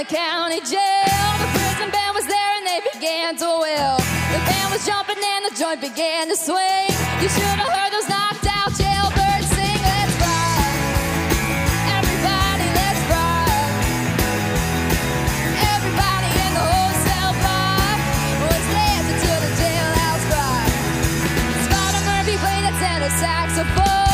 the county jail. The prison band was there and they began to wail. The band was jumping and the joint began to sway. You should have heard those. saxophone.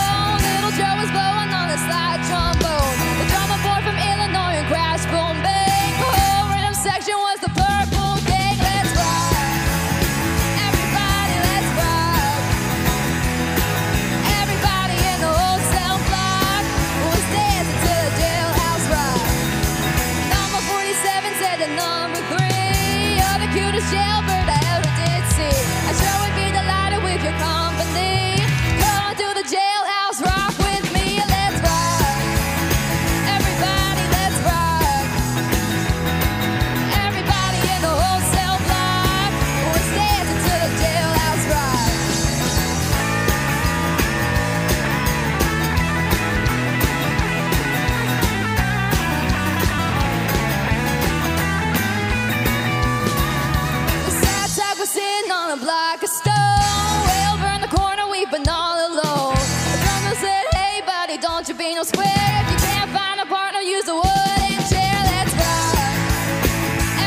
ain't no square. If you can't find a partner, use a wooden chair. Let's rock.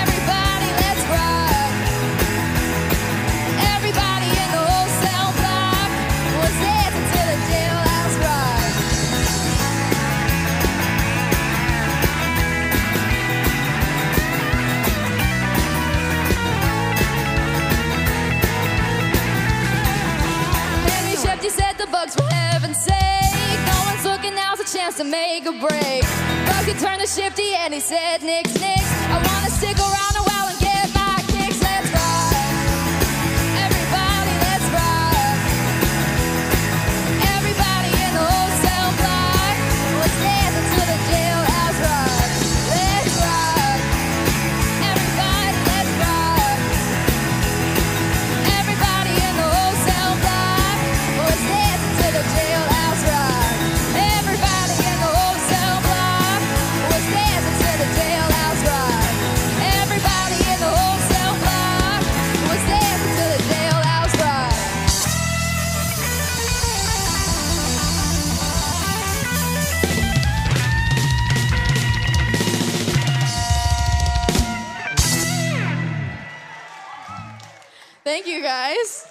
Everybody, let's rock. Everybody in the whole sound block was dance until the jailhouse rock. Henry Shepard said the bugs were heaven sent chance to make a break. Broke, he turned to shifty and he said, Nix, Nix, I wanna stick around Thank you, guys.